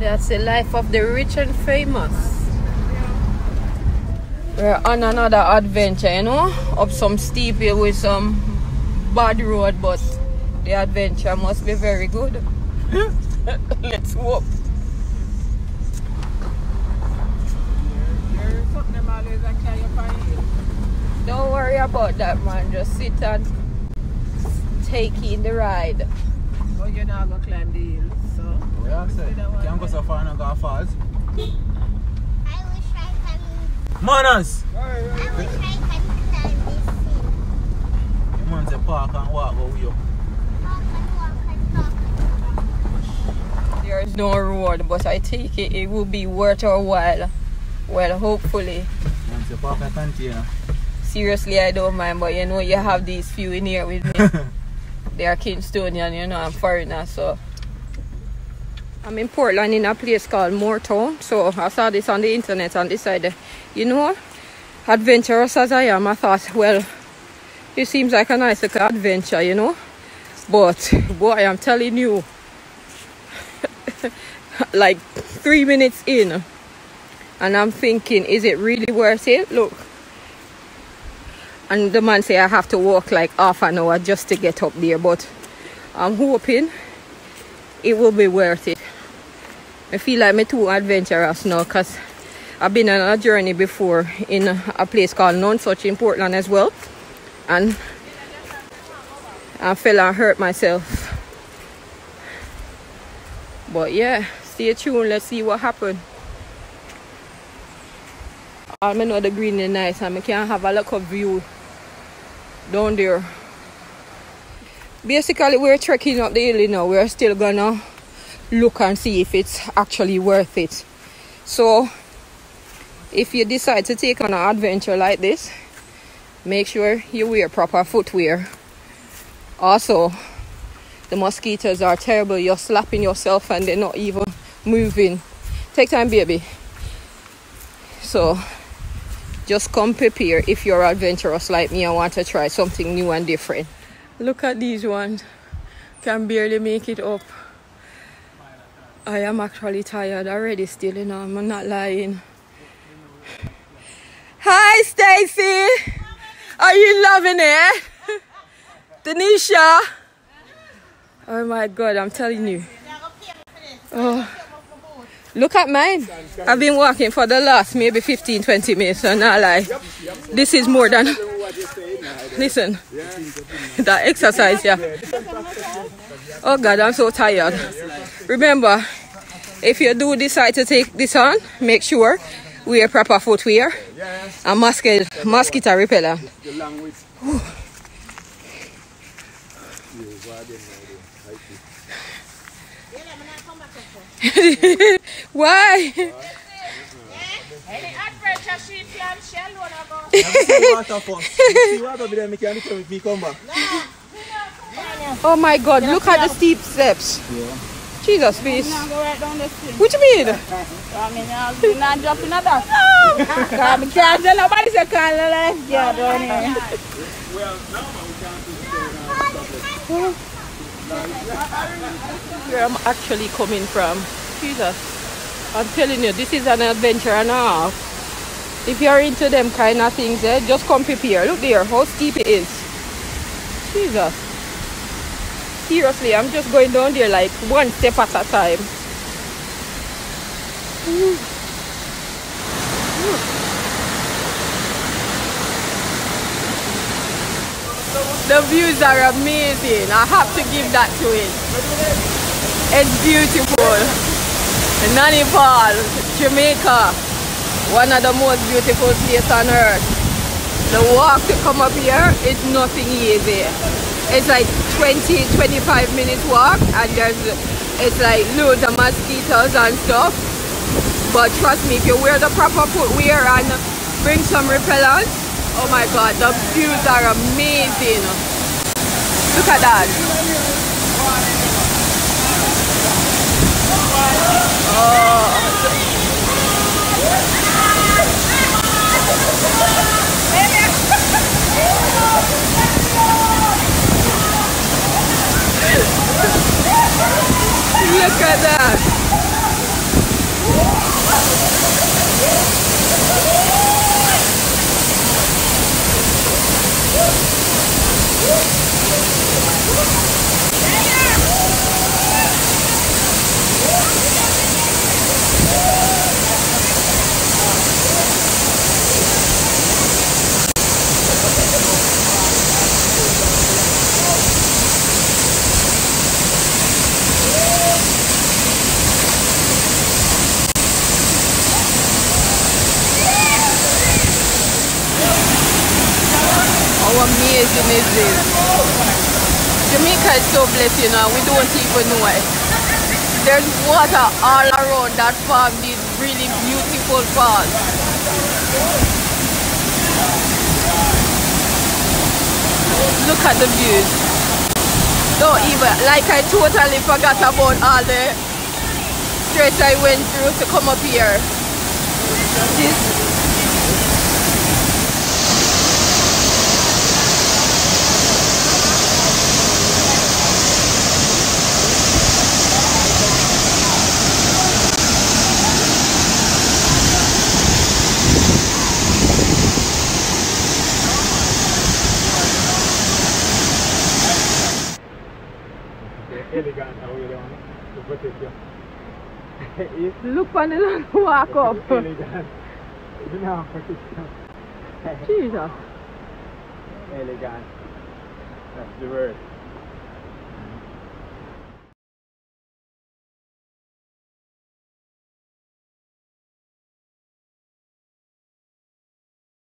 That's the life of the rich and famous. We're on another adventure, you know, up some steep hill with some bad road, but the adventure must be very good. Let's walk. Don't worry about that, man. Just sit and take in the ride. But you're not gonna climb the hill, so. Yeah, eh? say, can't go so far and go falls. I wish I can. Manners! I wish I can climb this hill. The man say park and walk go with you. Walk and walk and talk. There is no reward, but I take it it will be worth our while. Well, hopefully. Man say park and container. Seriously, I don't mind, but you know, you have these few in here with me. they are Kingstonian, you know, I'm foreigner, so. I'm in Portland in a place called Moore Town. So I saw this on the internet and decided, you know, adventurous as I am, I thought, well, it seems like a nice little adventure, you know. But boy, I'm telling you, like three minutes in, and I'm thinking, is it really worth it? Look. And the man say I have to walk like half an hour just to get up there, but I'm hoping it will be worth it. I feel like me too adventurous now because I've been on a journey before in a place called Nonsuch in Portland as well. And I fell and hurt myself. But yeah, stay tuned. Let's see what happens. I know the green is nice and I can have a look of view down there. Basically, we're trekking up the hill now. We're still gonna look and see if it's actually worth it. So, if you decide to take on an adventure like this, make sure you wear proper footwear. Also, the mosquitoes are terrible. You're slapping yourself and they're not even moving. Take time, baby. So, just come prepared if you're adventurous like me and want to try something new and different. Look at these ones. Can barely make it up. I am actually tired already still, you know, I'm not lying. Hi Stacy! Are you loving it? Denisha! Oh my god, I'm telling you. Oh. Look at mine. I've been walking for the last maybe 15 20 minutes, so not like This is more than. Listen, that exercise, yeah. Oh God, I'm so tired. Remember, if you do decide to take this on, make sure wear proper footwear and mosquito, mosquito repellent. Whew. Why? Any she can shell one of us. See water first. See water over there, me can return with me come back. Oh my God, look at the steep steps. Yeah. Jesus, please. Now go right down the street. What you mean? I mean, be not dropping at that. I can't tell nobody say can't let yeah, down here. Where I'm actually coming from. Jesus. I'm telling you, this is an adventure and a half. If you're into them kind of things, eh, just come prepare. Look there, how steep it is. Jesus. Seriously, I'm just going down there like one step at a time. The views are amazing. I have to give that to it. It's beautiful. Nanny Fall, Jamaica, one of the most beautiful places on earth. The walk to come up here is nothing easy. It's like 20, 25 minutes walk and there's it's like loads of mosquitoes and stuff. But trust me, if you wear the proper footwear and bring some repellent, oh my god, the views are amazing. Look at that. Look at that. Amazing is this? Jamaica is so blessed, you know, we don't even know it. There's water all around that farm, these really beautiful falls. Look at the views. Don't even, like I totally forgot about all the stress I went through to come up here. This Elegant how you down to protect you. It's look on the walk up. elegant. You know, protection. Jesus. Elegant. That's the word.